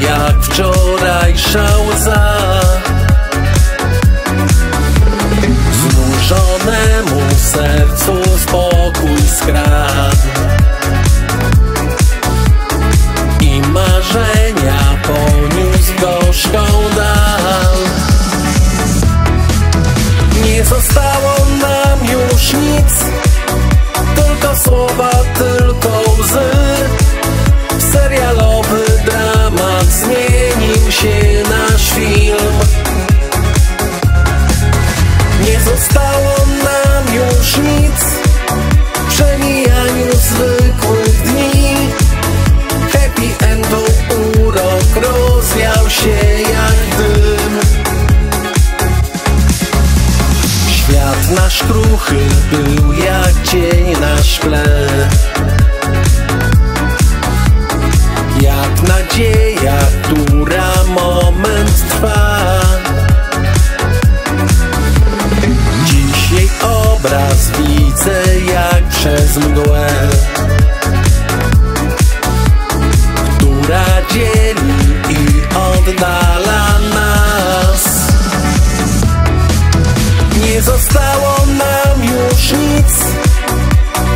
jak wczorajsza Nie zostało nam już nic. W przemijaniu zwykłych dni. Happy endu urok. Rozwiał się jak dym. Świat nasz kruchy był jak cień na szkle obraz widzę jak przez mgłę. Która dzieli i oddala nas? Nie zostało nam już nic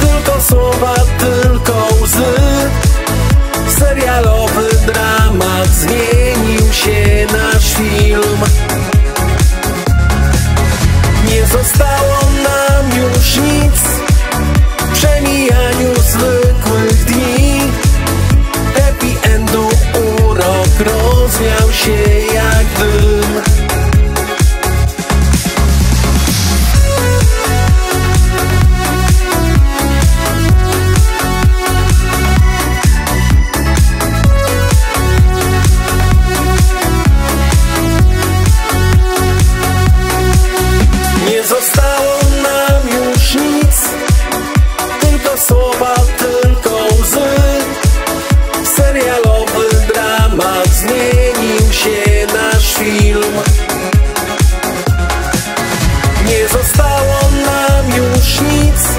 Tylko słowa, tylko łzy. Serialowy dramat rozwiał się jak dym. Nie zostało Zostało nam już nic